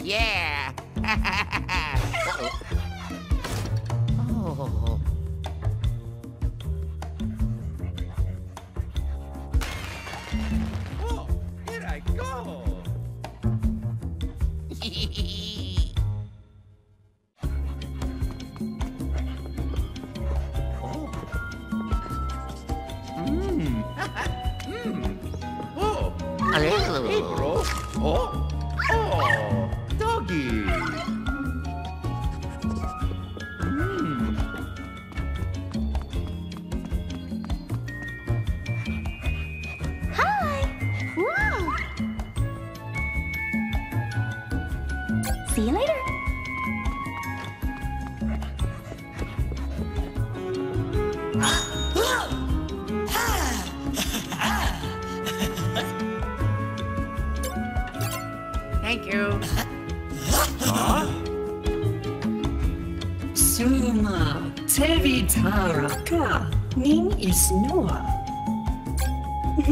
Oh, yeah. -oh. oh. Whoa, here I go.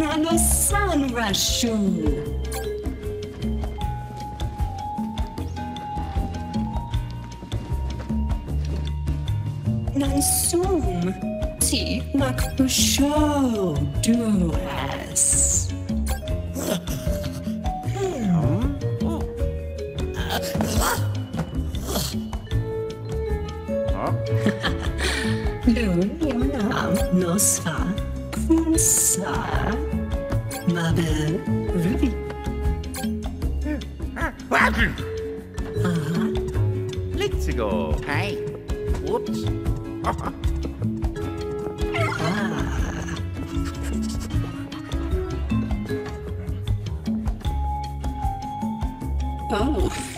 and a sun. sir. Mother Ruby. Uh-huh. Let's go. Hey. Whoops. ah. Oh.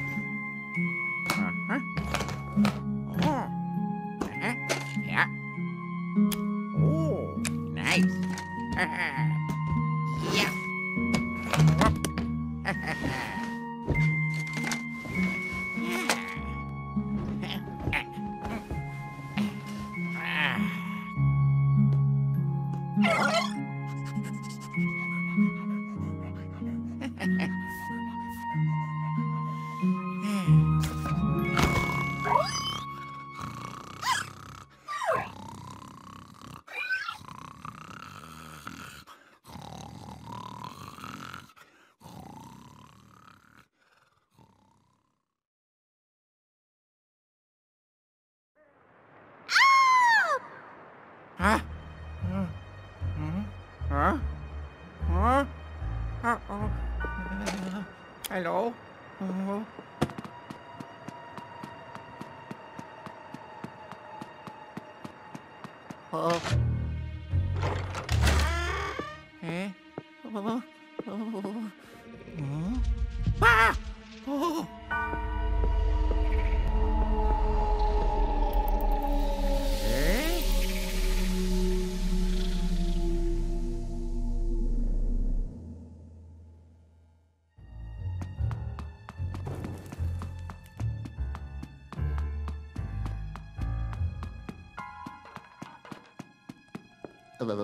Hello.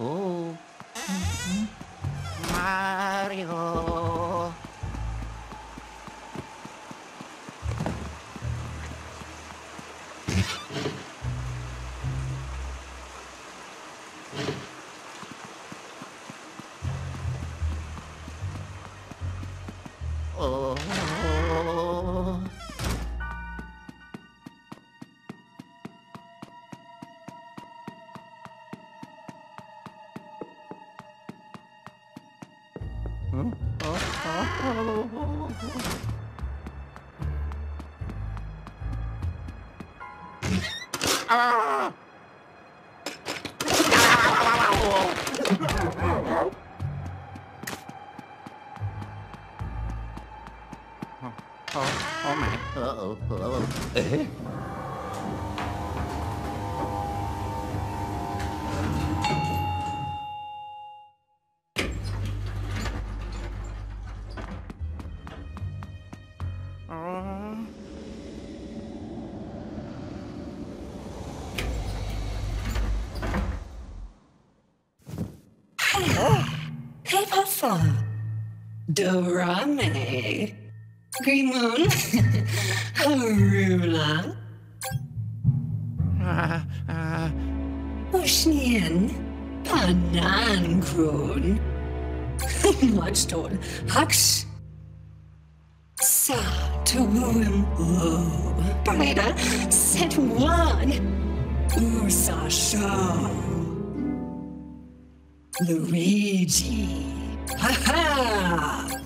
Oh. Mario. Ờ. Hey, Papa. Dorame. Green Moon. Harula. À, à, Ocean. Banangrun. Mudstone. Hux. Sa to woo. Barnada. Set one. Ursa show. Luigi. Ha ha!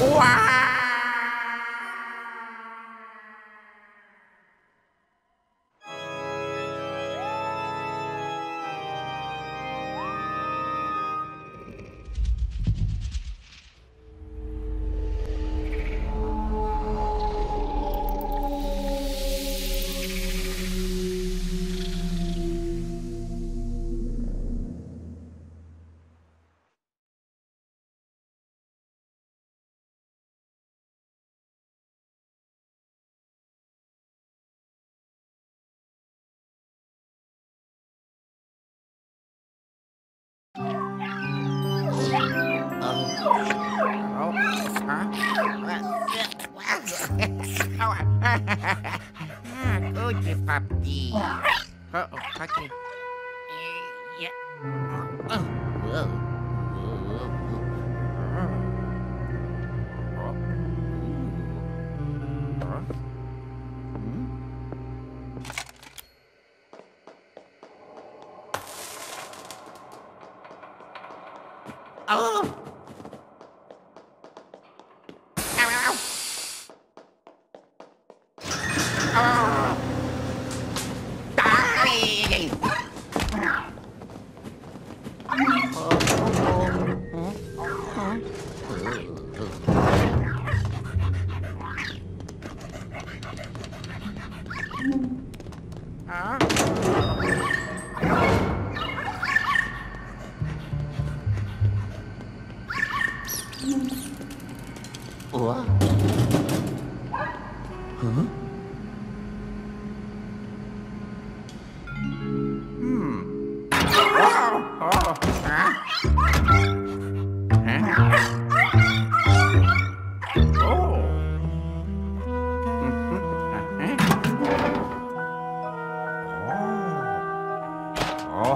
우와! Oh. Uh oh, okay. Yeah. Oh, whoa.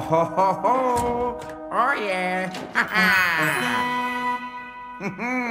Ho, ho, ho. Oh, yeah. Ha, ha.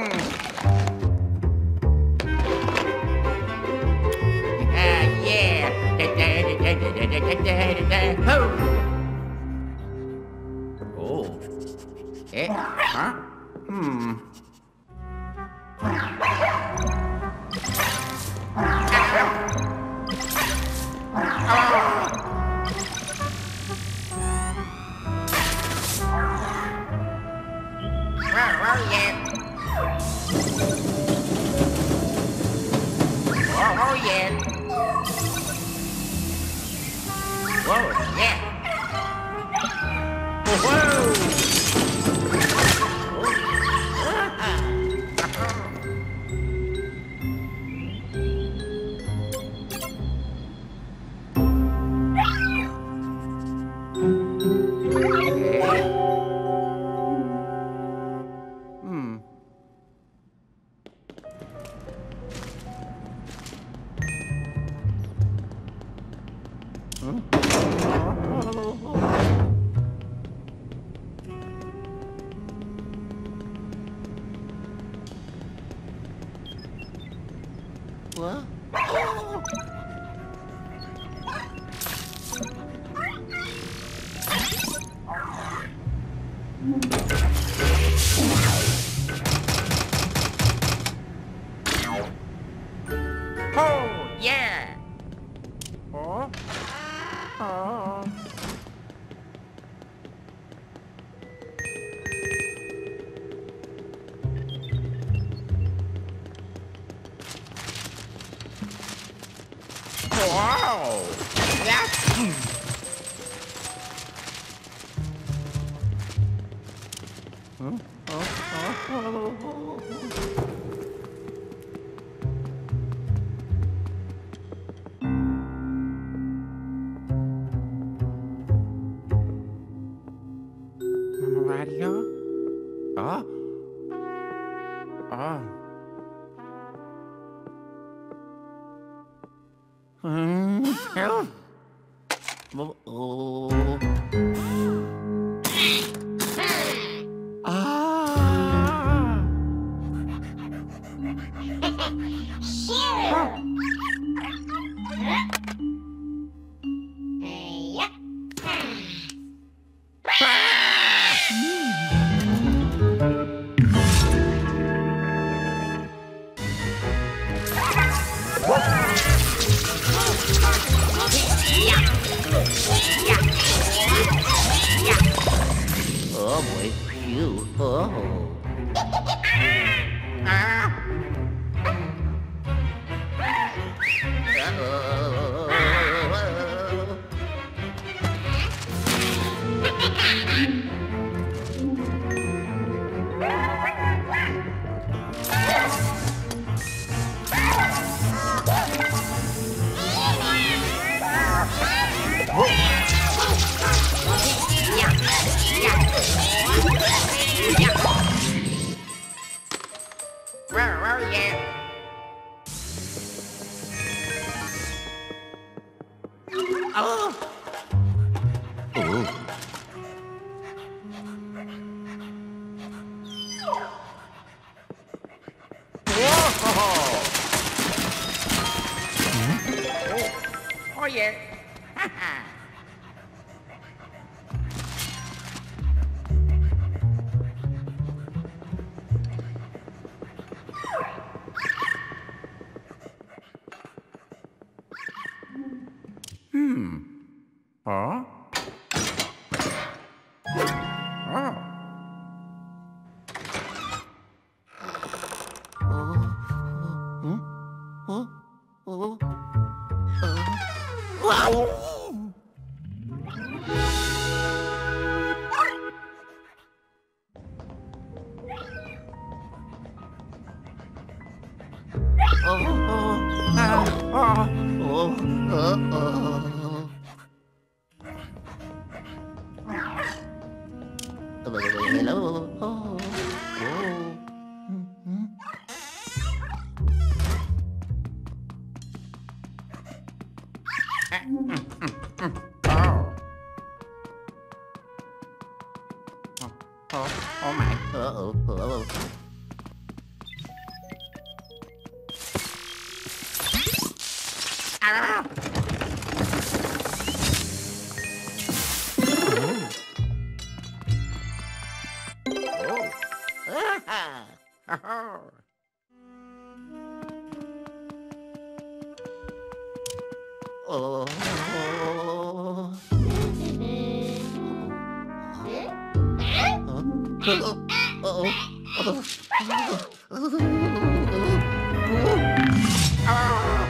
아.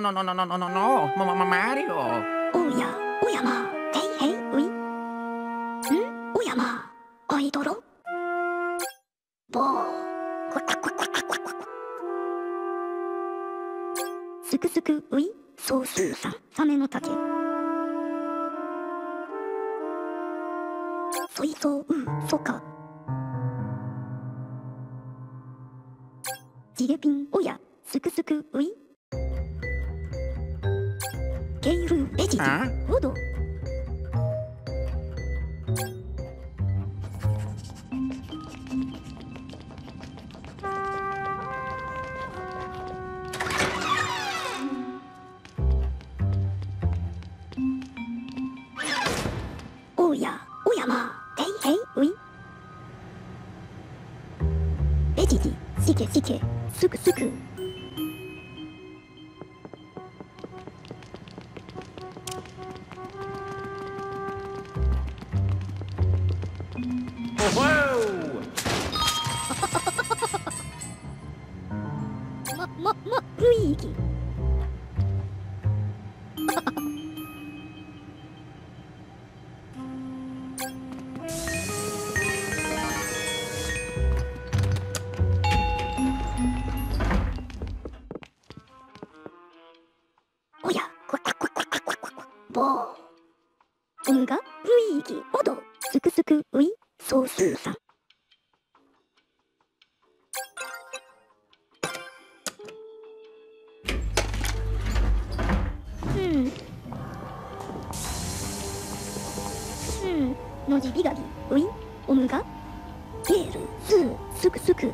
no, no, no, no, no, no, no, no. Ma, ma, Mario. Oh yeah, oh yeah, ma. Hey, hey, oui. Hmm? Oh yeah, ma. Oi, Toro. Bo. Suku suku, oui. そうすーさん、サメの竹。そいそう、うん、そか。ジゲピン、おや、すくすく、うい。ケイルン・エジド・ウ・雰囲気。おどすくすくうい総数さん。うん。うん。のじびがびういおむがゲール。スー。すくすく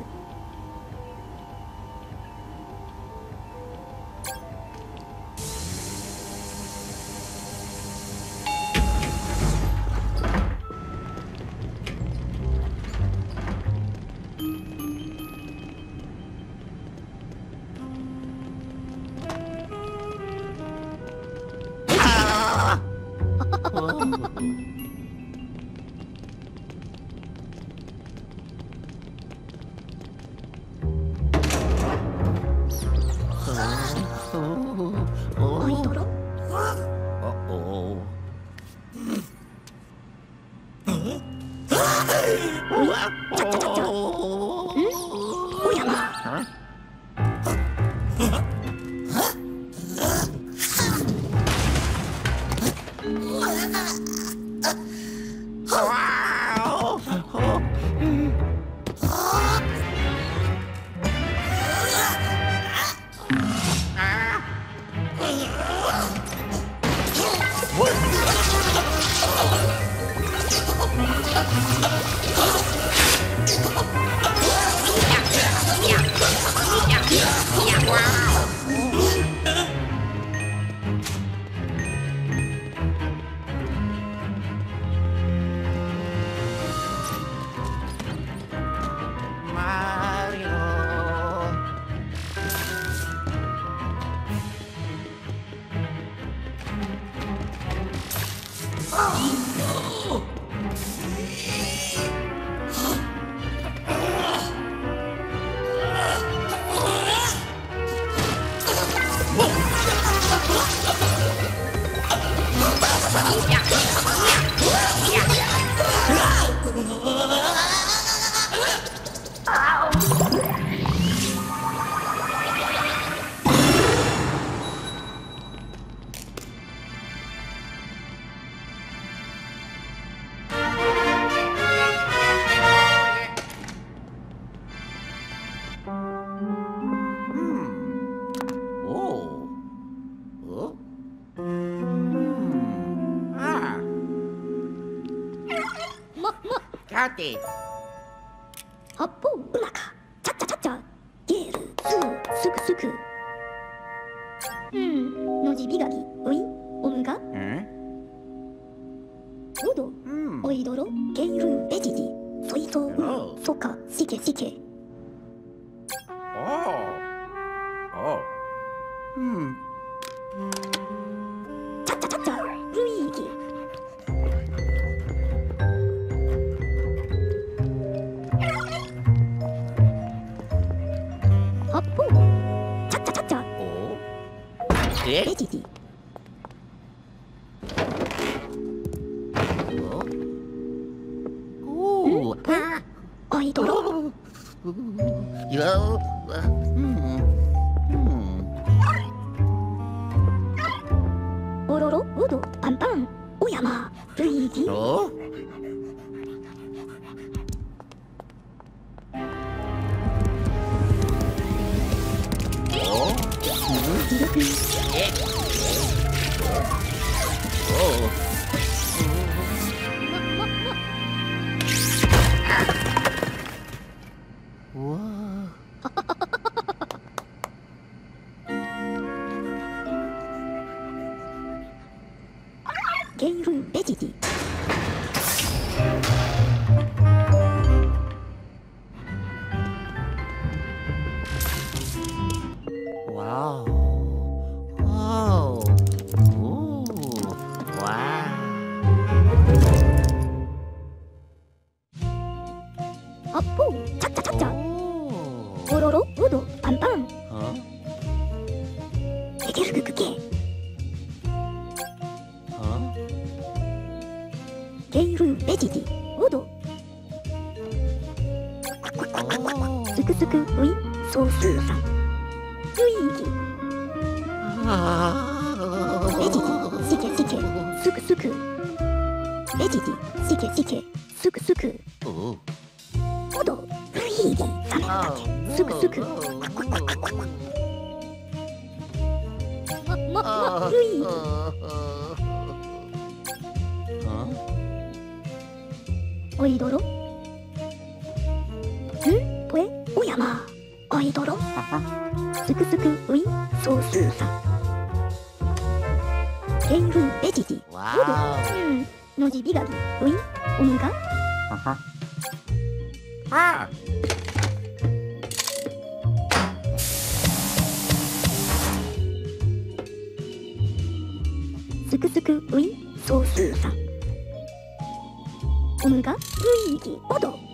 八方うまかちゃっちゃちゃっちゃゲール。スーすくすくうん。のじびがびうい。おむが Hmm? おど Hmm. おいどろ。ゲイルベジジ。そいとおう。そか。しけしけベジティ。すくすくウィンソースーさん。オムが雰囲気おど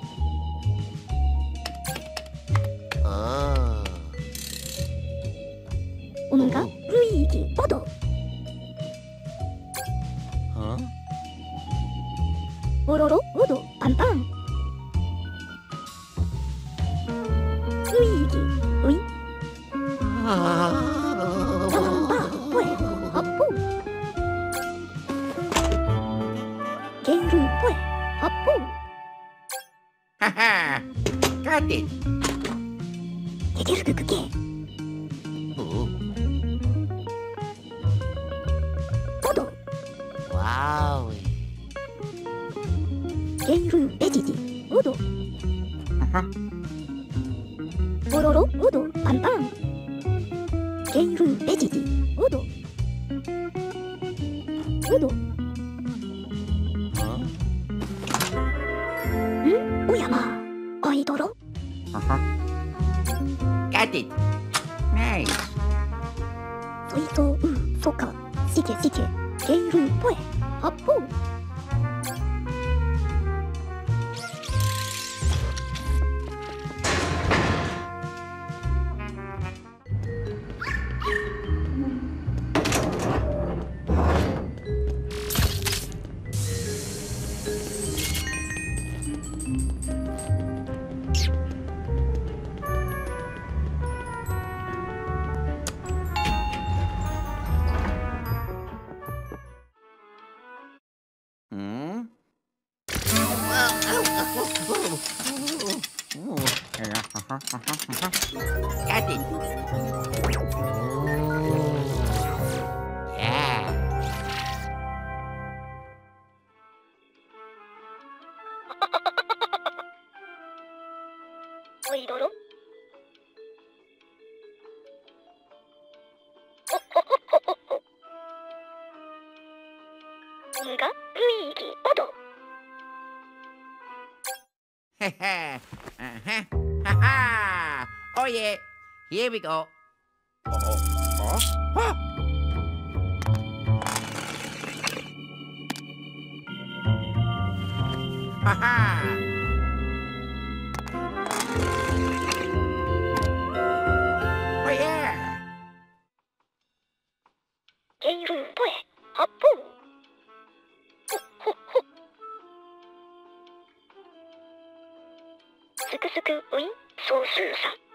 Here we go. Uh oh. Huh? Huh? Ha ha! Oh yeah! 게!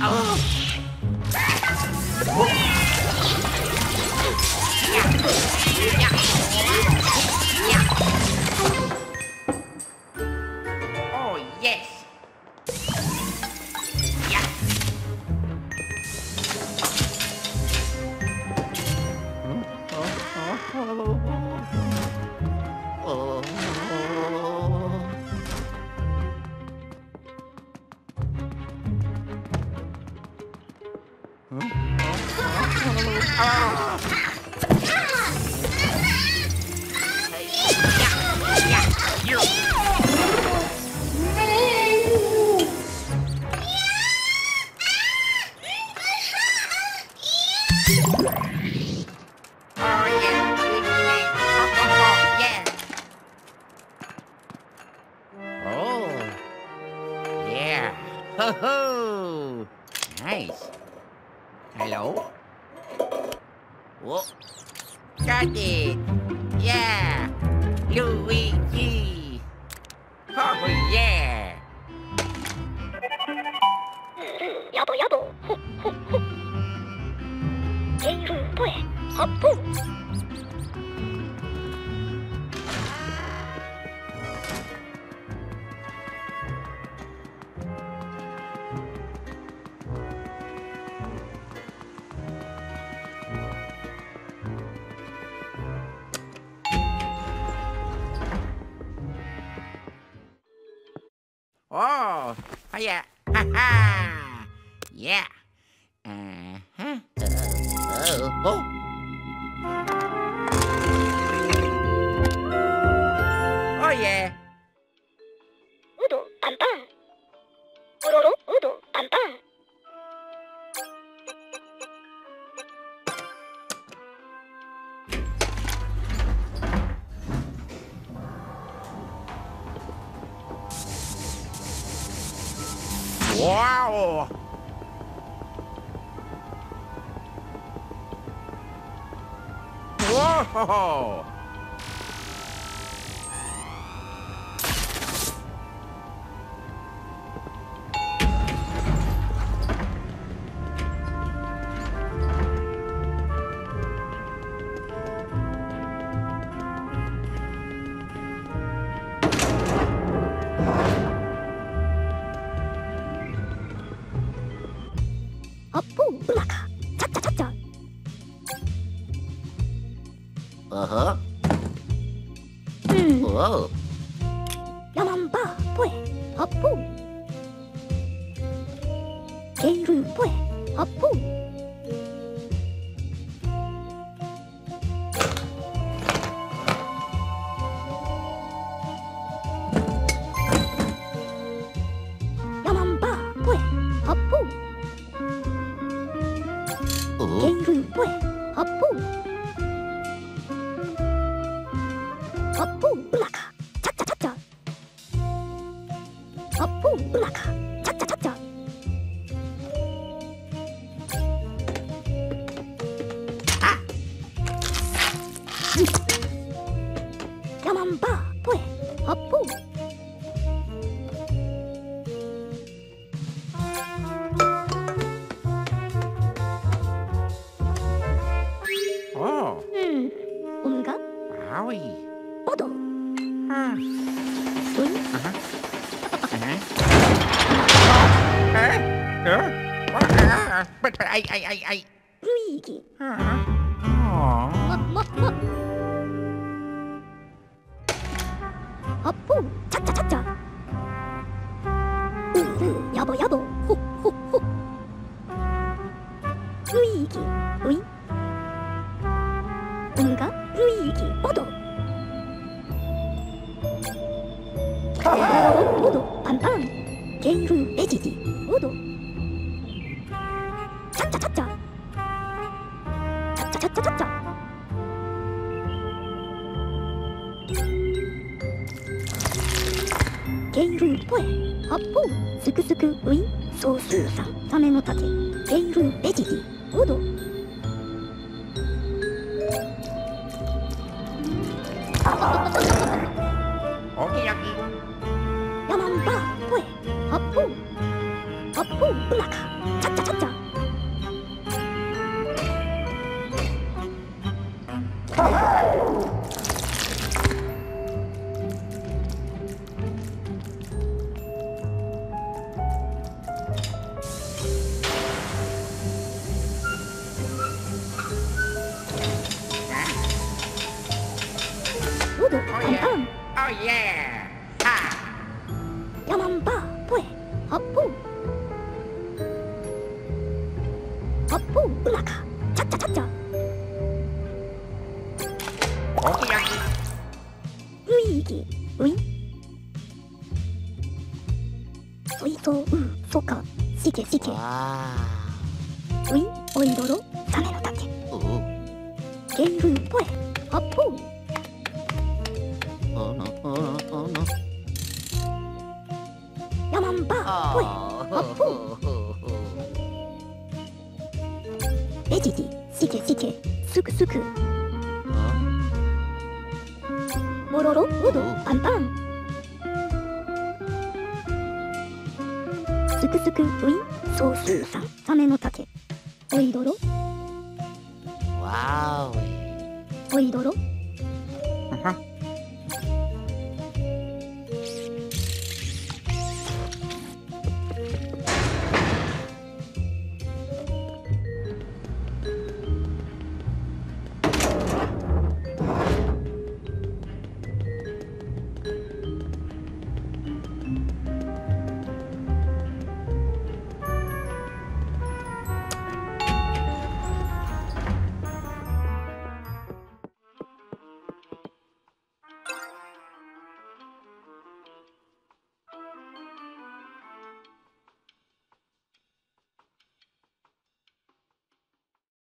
Oh. Oh, yeah. Ha ha! Uh-huh. Ajá. Mm. Oh. La mamba, pues, apu. Keirun, pues. ウィウィとうんとか。しけしけウィおいどろ。サメの竹。けんふん。ぽえはっぽうヤマンバーぽえアっぽうえじじしけしけすくすく。パンパンすくすくウィンソースーさんサメの竹おいどろわーおいおいどろ